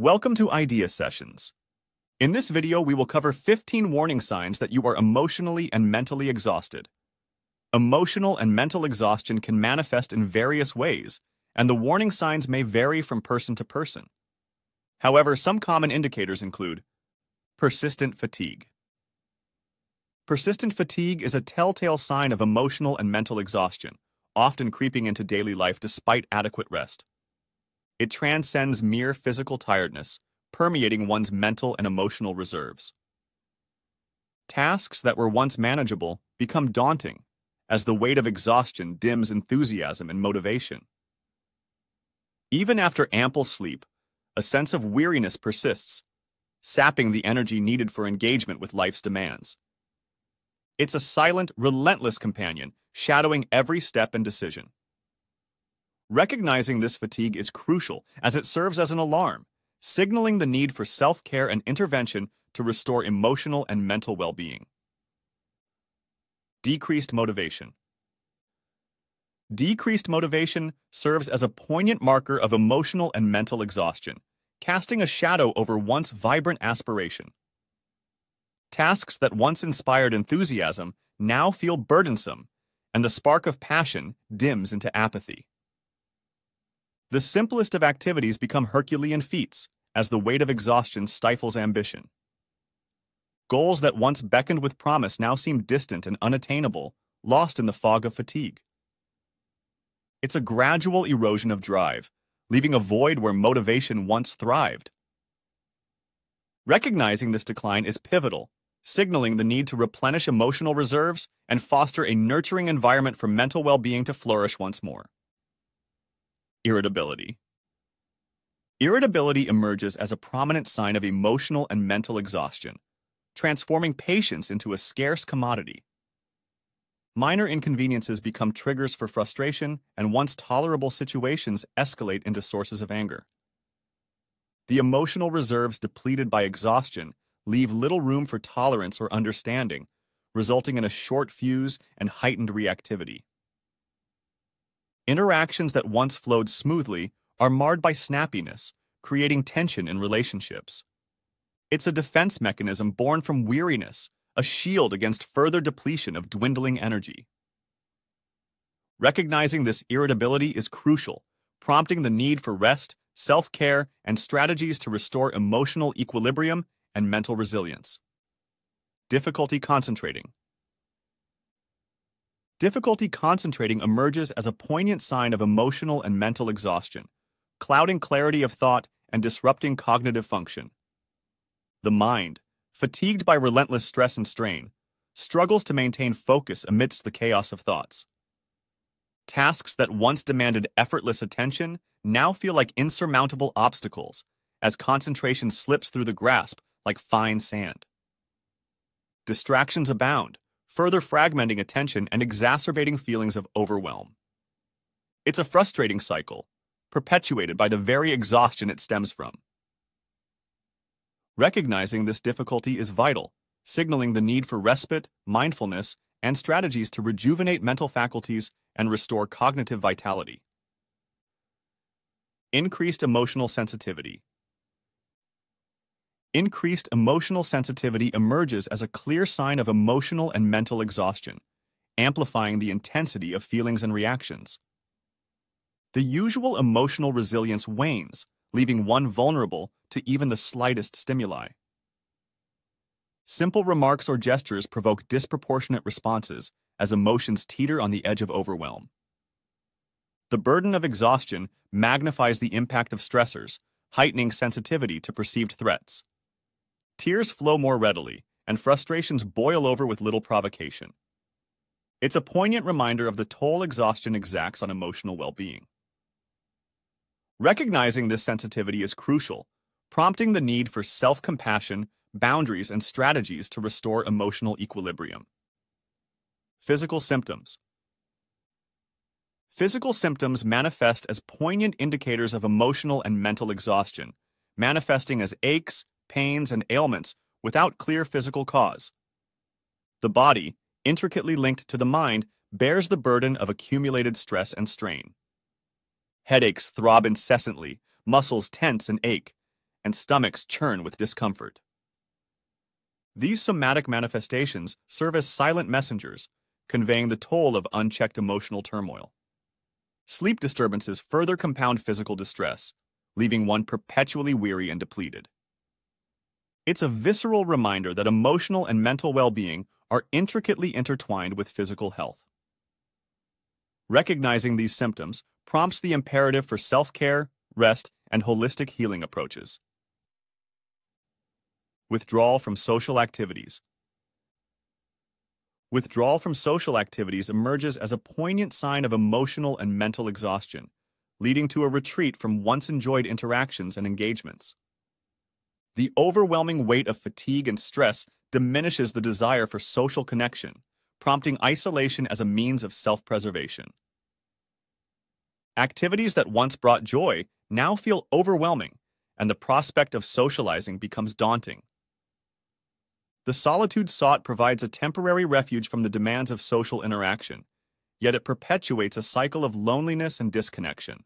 Welcome to Idea Sessions. In this video, we will cover 15 warning signs that you are emotionally and mentally exhausted. Emotional and mental exhaustion can manifest in various ways, and the warning signs may vary from person to person. However, some common indicators include persistent fatigue. Persistent fatigue is a telltale sign of emotional and mental exhaustion, often creeping into daily life despite adequate rest. It transcends mere physical tiredness, permeating one's mental and emotional reserves. Tasks that were once manageable become daunting as the weight of exhaustion dims enthusiasm and motivation. Even after ample sleep, a sense of weariness persists, sapping the energy needed for engagement with life's demands. It's a silent, relentless companion, shadowing every step and decision. Recognizing this fatigue is crucial as it serves as an alarm, signaling the need for self-care and intervention to restore emotional and mental well-being. Decreased motivation. Decreased motivation serves as a poignant marker of emotional and mental exhaustion, casting a shadow over once vibrant aspiration. Tasks that once inspired enthusiasm now feel burdensome, and the spark of passion dims into apathy. The simplest of activities become Herculean feats as the weight of exhaustion stifles ambition. Goals that once beckoned with promise now seem distant and unattainable, lost in the fog of fatigue. It's a gradual erosion of drive, leaving a void where motivation once thrived. Recognizing this decline is pivotal, signaling the need to replenish emotional reserves and foster a nurturing environment for mental well-being to flourish once more. Irritability. Irritability emerges as a prominent sign of emotional and mental exhaustion, transforming patience into a scarce commodity. Minor inconveniences become triggers for frustration, and once tolerable situations escalate into sources of anger. The emotional reserves depleted by exhaustion leave little room for tolerance or understanding, resulting in a short fuse and heightened reactivity. Interactions that once flowed smoothly are marred by snappiness, creating tension in relationships. It's a defense mechanism born from weariness, a shield against further depletion of dwindling energy. Recognizing this irritability is crucial, prompting the need for rest, self-care, and strategies to restore emotional equilibrium and mental resilience. Difficulty concentrating. Difficulty concentrating emerges as a poignant sign of emotional and mental exhaustion, clouding clarity of thought and disrupting cognitive function. The mind, fatigued by relentless stress and strain, struggles to maintain focus amidst the chaos of thoughts. Tasks that once demanded effortless attention now feel like insurmountable obstacles as concentration slips through the grasp like fine sand. Distractions abound, further fragmenting attention and exacerbating feelings of overwhelm. It's a frustrating cycle, perpetuated by the very exhaustion it stems from. Recognizing this difficulty is vital, signaling the need for respite, mindfulness, and strategies to rejuvenate mental faculties and restore cognitive vitality. Increased emotional sensitivity. Increased emotional sensitivity emerges as a clear sign of emotional and mental exhaustion, amplifying the intensity of feelings and reactions. The usual emotional resilience wanes, leaving one vulnerable to even the slightest stimuli. Simple remarks or gestures provoke disproportionate responses as emotions teeter on the edge of overwhelm. The burden of exhaustion magnifies the impact of stressors, heightening sensitivity to perceived threats. Tears flow more readily, and frustrations boil over with little provocation. It's a poignant reminder of the toll exhaustion exacts on emotional well-being. Recognizing this sensitivity is crucial, prompting the need for self-compassion, boundaries, and strategies to restore emotional equilibrium. Physical symptoms. Physical symptoms manifest as poignant indicators of emotional and mental exhaustion, manifesting as aches, pains, and ailments without clear physical cause. The body, intricately linked to the mind, bears the burden of accumulated stress and strain. Headaches throb incessantly, muscles tense and ache, and stomachs churn with discomfort. These somatic manifestations serve as silent messengers, conveying the toll of unchecked emotional turmoil. Sleep disturbances further compound physical distress, leaving one perpetually weary and depleted. It's a visceral reminder that emotional and mental well-being are intricately intertwined with physical health. Recognizing these symptoms prompts the imperative for self-care, rest, and holistic healing approaches. Withdrawal from social activities. Withdrawal from social activities emerges as a poignant sign of emotional and mental exhaustion, leading to a retreat from once enjoyed interactions and engagements. The overwhelming weight of fatigue and stress diminishes the desire for social connection, prompting isolation as a means of self-preservation. Activities that once brought joy now feel overwhelming, and the prospect of socializing becomes daunting. The solitude sought provides a temporary refuge from the demands of social interaction, yet it perpetuates a cycle of loneliness and disconnection.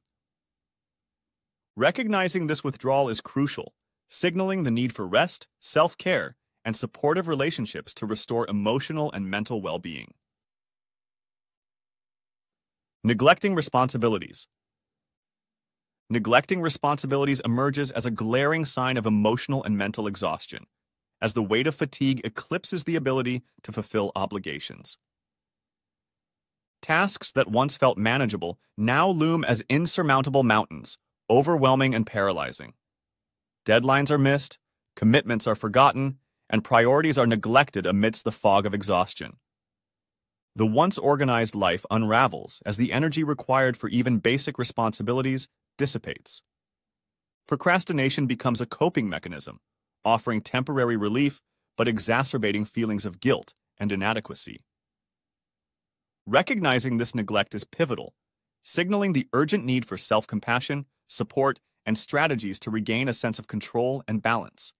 Recognizing this withdrawal is crucial, signaling the need for rest, self-care, and supportive relationships to restore emotional and mental well-being. Neglecting responsibilities. Neglecting responsibilities emerges as a glaring sign of emotional and mental exhaustion, as the weight of fatigue eclipses the ability to fulfill obligations. Tasks that once felt manageable now loom as insurmountable mountains, overwhelming and paralyzing. Deadlines are missed, commitments are forgotten, and priorities are neglected amidst the fog of exhaustion. The once organized life unravels as the energy required for even basic responsibilities dissipates. Procrastination becomes a coping mechanism, offering temporary relief but exacerbating feelings of guilt and inadequacy. Recognizing this neglect is pivotal, signaling the urgent need for self-compassion, support, and strategies to regain a sense of control and balance.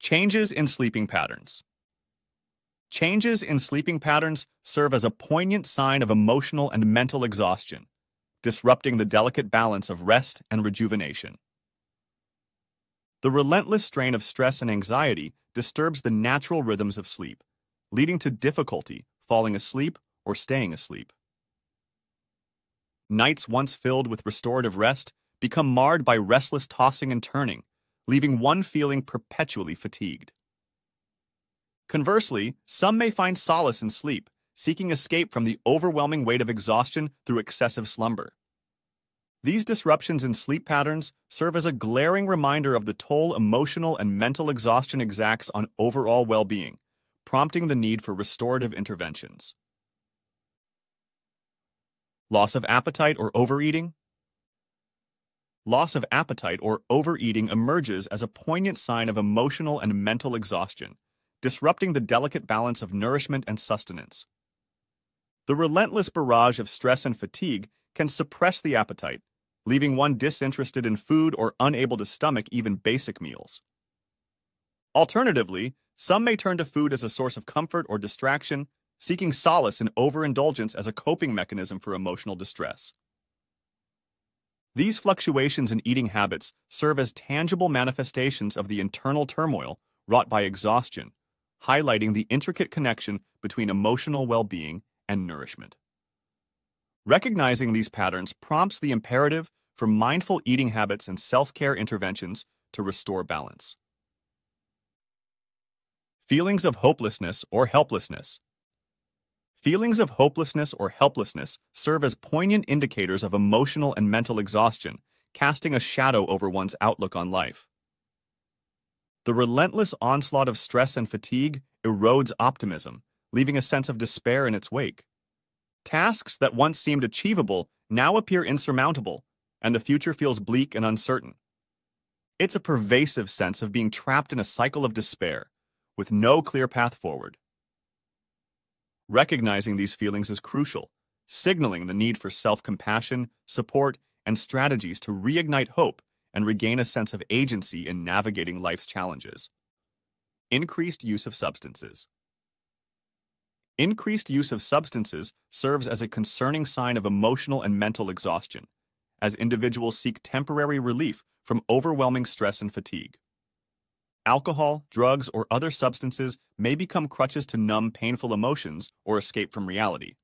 Changes in sleeping patterns. Changes in sleeping patterns serve as a poignant sign of emotional and mental exhaustion, disrupting the delicate balance of rest and rejuvenation. The relentless strain of stress and anxiety disturbs the natural rhythms of sleep, leading to difficulty falling asleep or staying asleep. Nights once filled with restorative rest become marred by restless tossing and turning, leaving one feeling perpetually fatigued. Conversely, some may find solace in sleep, seeking escape from the overwhelming weight of exhaustion through excessive slumber. These disruptions in sleep patterns serve as a glaring reminder of the toll emotional and mental exhaustion exacts on overall well-being, prompting the need for restorative interventions. Loss of appetite or overeating? Loss of appetite or overeating emerges as a poignant sign of emotional and mental exhaustion, disrupting the delicate balance of nourishment and sustenance. The relentless barrage of stress and fatigue can suppress the appetite, leaving one disinterested in food or unable to stomach even basic meals. Alternatively, some may turn to food as a source of comfort or distraction, seeking solace in overindulgence as a coping mechanism for emotional distress. These fluctuations in eating habits serve as tangible manifestations of the internal turmoil wrought by exhaustion, highlighting the intricate connection between emotional well-being and nourishment. Recognizing these patterns prompts the imperative for mindful eating habits and self-care interventions to restore balance. Feelings of hopelessness or helplessness. Feelings of hopelessness or helplessness serve as poignant indicators of emotional and mental exhaustion, casting a shadow over one's outlook on life. The relentless onslaught of stress and fatigue erodes optimism, leaving a sense of despair in its wake. Tasks that once seemed achievable now appear insurmountable, and the future feels bleak and uncertain. It's a pervasive sense of being trapped in a cycle of despair, with no clear path forward. Recognizing these feelings is crucial, signaling the need for self-compassion, support, and strategies to reignite hope and regain a sense of agency in navigating life's challenges. Increased use of substances. Increased use of substances serves as a concerning sign of emotional and mental exhaustion, as individuals seek temporary relief from overwhelming stress and fatigue. Alcohol, drugs, or other substances may become crutches to numb painful emotions or escape from reality.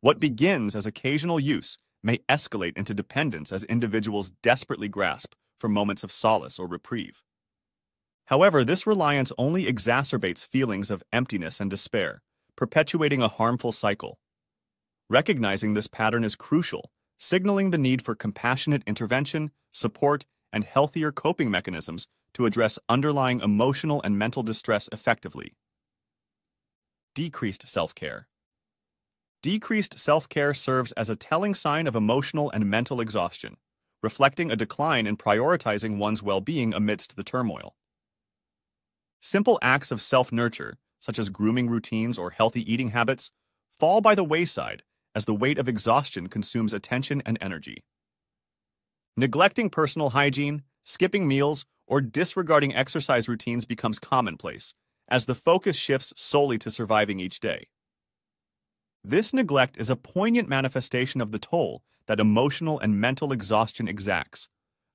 What begins as occasional use may escalate into dependence as individuals desperately grasp for moments of solace or reprieve. However, this reliance only exacerbates feelings of emptiness and despair, perpetuating a harmful cycle. Recognizing this pattern is crucial, signaling the need for compassionate intervention, support, and healthier coping mechanisms to address underlying emotional and mental distress effectively. Decreased self-care. Decreased self-care serves as a telling sign of emotional and mental exhaustion, reflecting a decline in prioritizing one's well-being amidst the turmoil. Simple acts of self-nurture, such as grooming routines or healthy eating habits, fall by the wayside as the weight of exhaustion consumes attention and energy. Neglecting personal hygiene, skipping meals, or disregarding exercise routines becomes commonplace, as the focus shifts solely to surviving each day. This neglect is a poignant manifestation of the toll that emotional and mental exhaustion exacts,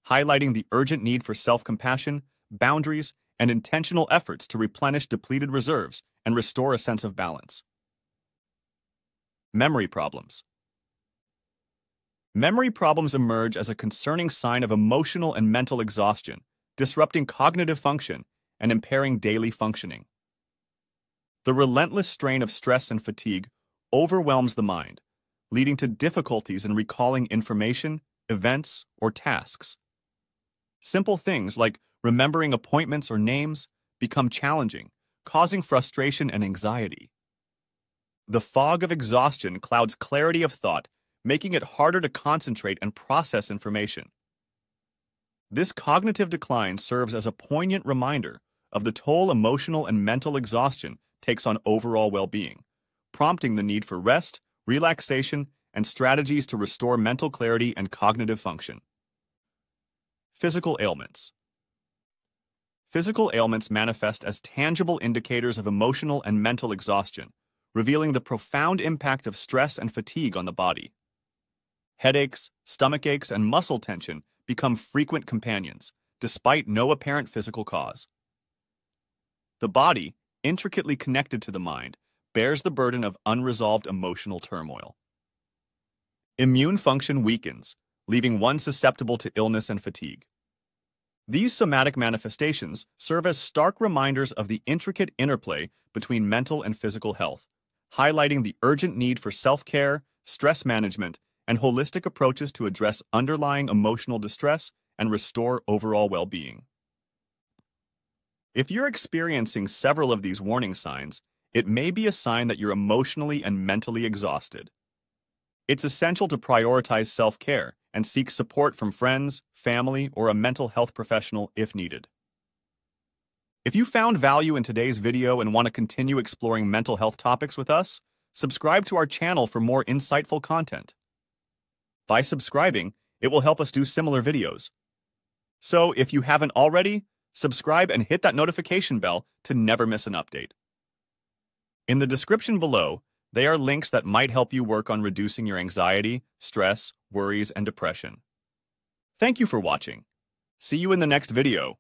highlighting the urgent need for self-compassion, boundaries, and intentional efforts to replenish depleted reserves and restore a sense of balance. Memory problems. Memory problems emerge as a concerning sign of emotional and mental exhaustion, disrupting cognitive function and impairing daily functioning. The relentless strain of stress and fatigue overwhelms the mind, leading to difficulties in recalling information, events, or tasks. Simple things like remembering appointments or names become challenging, causing frustration and anxiety. The fog of exhaustion clouds clarity of thought, making it harder to concentrate and process information. This cognitive decline serves as a poignant reminder of the toll emotional and mental exhaustion takes on overall well-being, prompting the need for rest, relaxation, and strategies to restore mental clarity and cognitive function. Physical ailments. Physical ailments manifest as tangible indicators of emotional and mental exhaustion, revealing the profound impact of stress and fatigue on the body. Headaches, stomach aches, and muscle tension become frequent companions, despite no apparent physical cause. The body, intricately connected to the mind, bears the burden of unresolved emotional turmoil. Immune function weakens, leaving one susceptible to illness and fatigue. These somatic manifestations serve as stark reminders of the intricate interplay between mental and physical health, highlighting the urgent need for self-care, stress management, and holistic approaches to address underlying emotional distress and restore overall well-being. If you're experiencing several of these warning signs, it may be a sign that you're emotionally and mentally exhausted. It's essential to prioritize self-care and seek support from friends, family, or a mental health professional if needed. If you found value in today's video and want to continue exploring mental health topics with us, subscribe to our channel for more insightful content. By subscribing, it will help us do similar videos. So if you haven't already, subscribe and hit that notification bell to never miss an update. In the description below, they are links that might help you work on reducing your anxiety, stress, worries, and depression. Thank you for watching. See you in the next video.